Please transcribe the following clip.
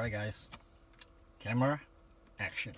Alright guys, camera, action.